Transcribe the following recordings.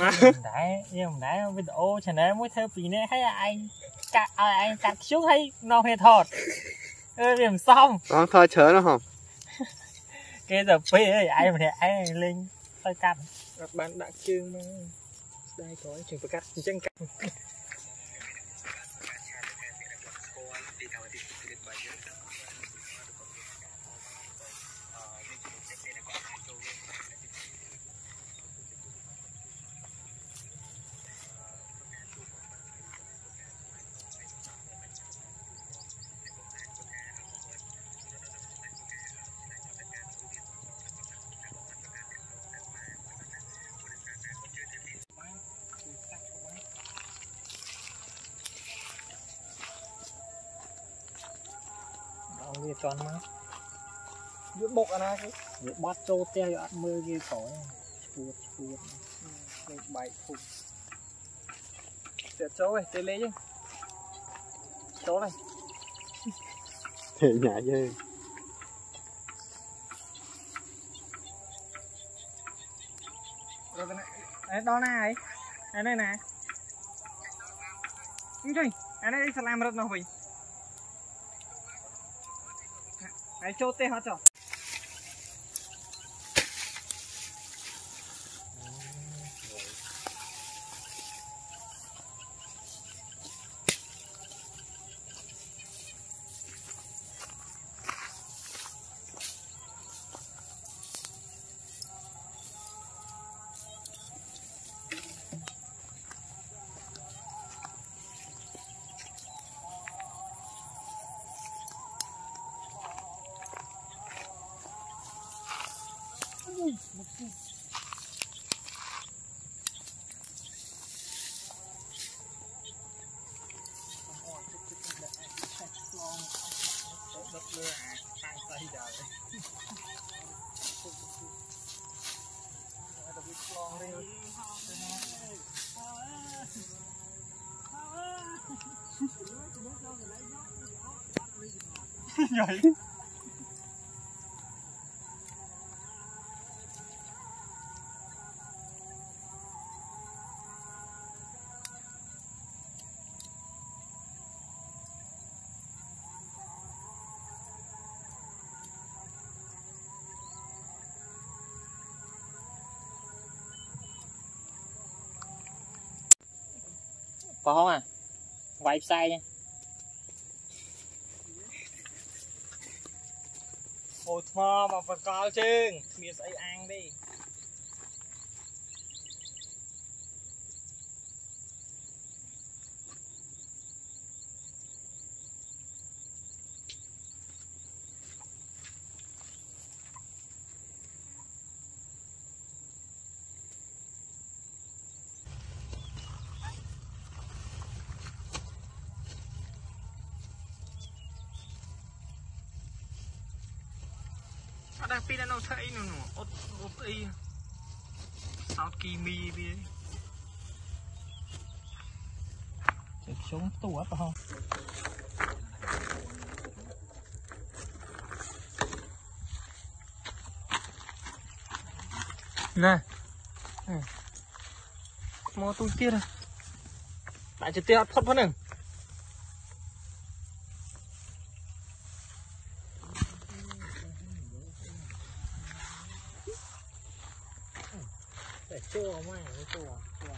មកដែរយើងមិនដែរវីដេអូ channel មួយធ្វើពីរនាក់ហើយឯងកាត់ឲ្យឯងកាត់ខ្ជុះហើយនាំគ្នាថតអឺវាមិនសមបងថតច្រើនហ៎គេទៅពេលហើយឯងម្នាក់ឯងលេងទៅកាត់អត់បានដាក់ជើងមកស្ដាយក្រោយជើងប្រកាត់អញ្ចឹងកាត់ វាចន់មក យកបុកអាណាគេ វាបត់ចូលផ្ទះវាអត់មើលគេក្រោយឈួតឈួត គេបែកភុកទៀតចូលឯងទៅលេងឯងចូលឯង ទេញ៉ាយើង រត់ទៅណាឯងដល់ណាហើយឯនេះណាអញ្ចឹងអានេះសាឡាមរត់មកវិញ 来，就这下走。 អត់ចុះដុតលើអាខាងស្អីដែរទៅវាឆ្លងរៀល ប្រហងអាវាយផ្សែងអូថ្មមកបកលជើងគ្មានស្អីអាំងទេ អត់ដឹងពីនៅធ្វើអីនោះនោះអត់អត់អីសោតគីមីវាខ្ញុំផ្ទួតប្រហងណែមកទូចទៀតដាក់ចិត្តអត់ផុតផងហ្នឹង 做嘛วแ做啊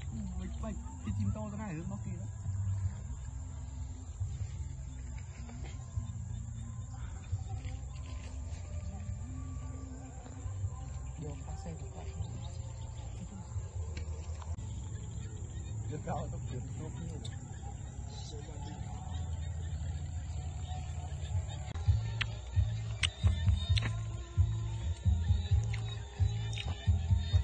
cái chim to thế này nó kia đó vô phát xe của các Hãy subscribe cho Để không bỏ lỡ những video